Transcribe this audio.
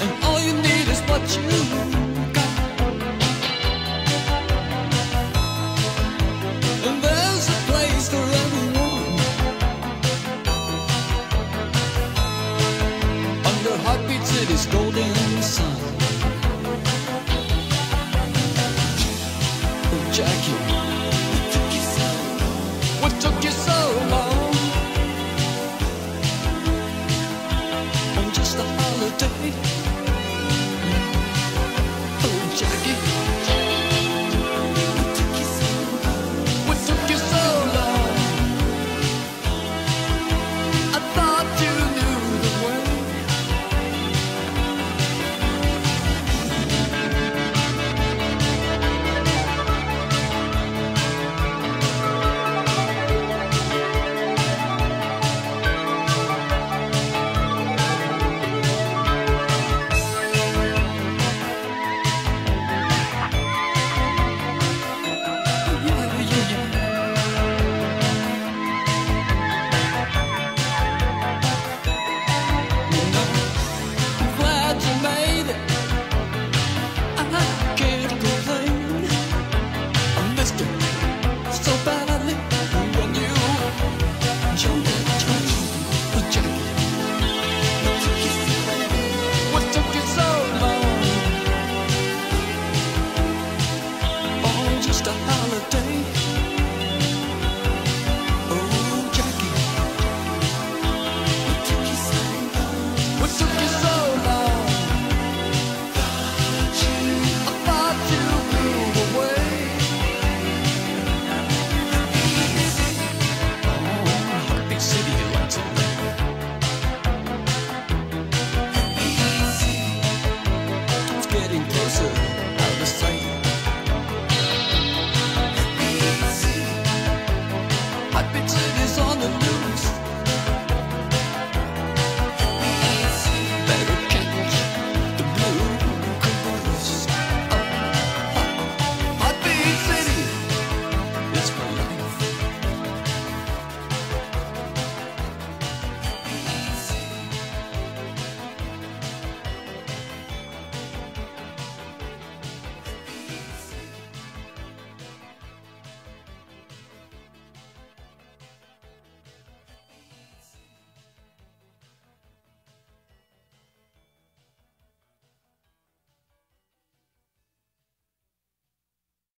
And all you need is what you